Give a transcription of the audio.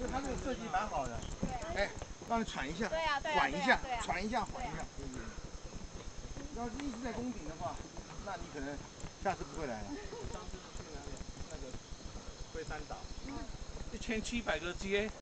就它这个设计蛮好的，哎让你喘一下，缓一下，喘一下，缓一下。要是一直在宫顶的话，那你可能下次不会来了。我上次去哪里？那个龟山岛，一千七百个街。